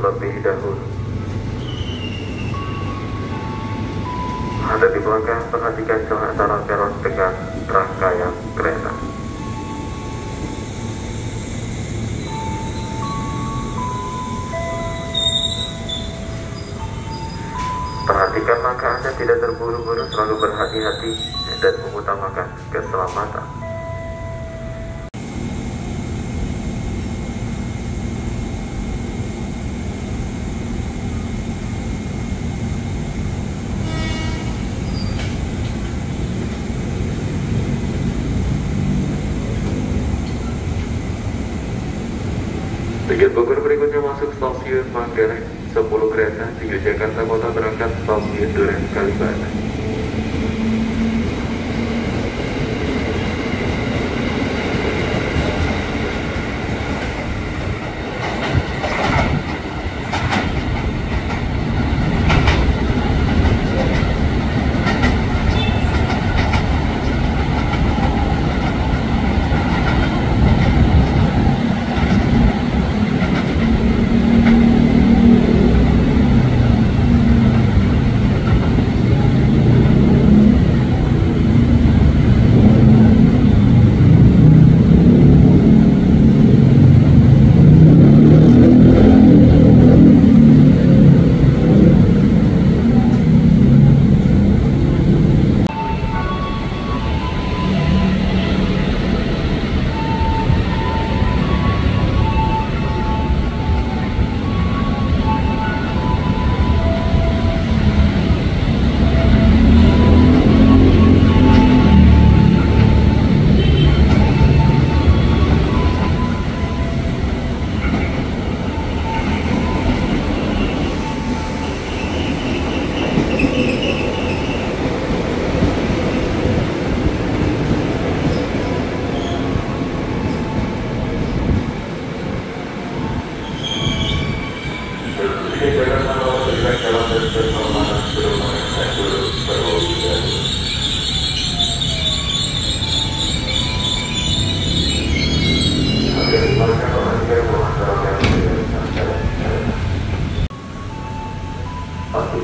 terlebih dahulu. Ada di belakang perhatikan celah antara peron dengan rangkaian kereta. Perhatikan langkah Anda tidak terburu-buru, selalu berhati-hati dan mengutamakan keselamatan. Tujuan Bogor berikutnya masuk stasiun Manggarai 10 kereta tujuan Jakarta Kota berangkat stasiun Duren Kalibata.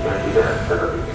Pastikan tidak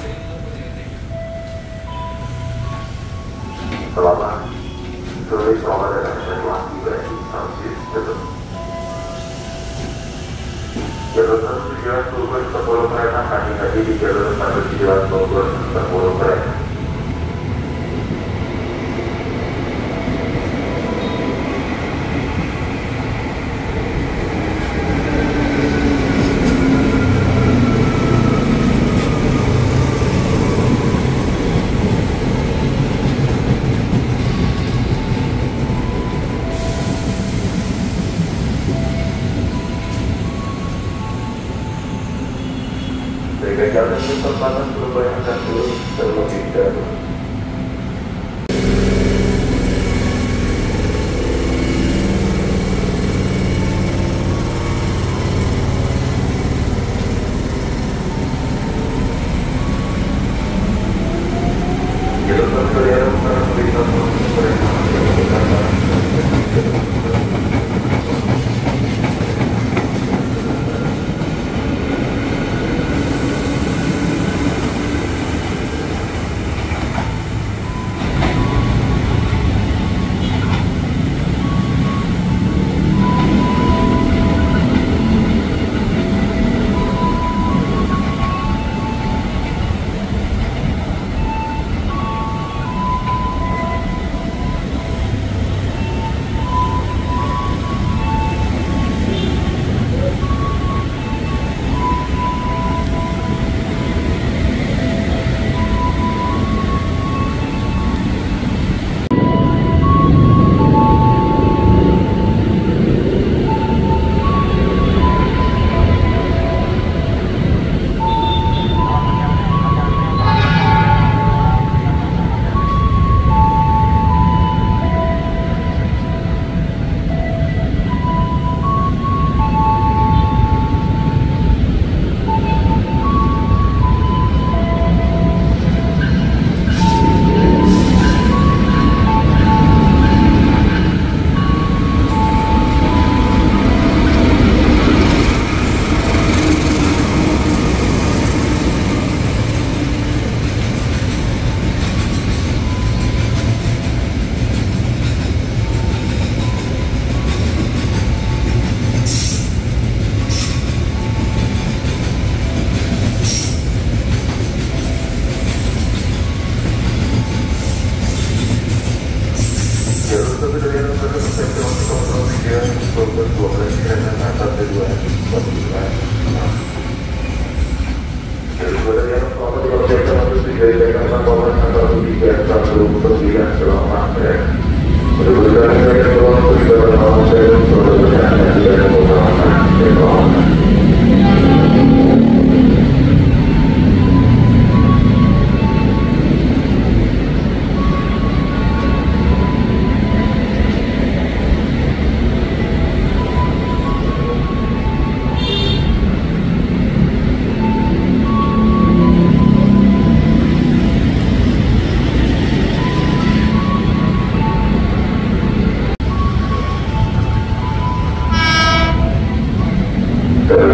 pada September 2003 dari Badan Kota Kereta 103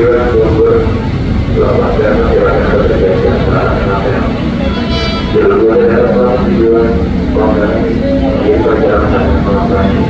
jiwa subur selamat dan di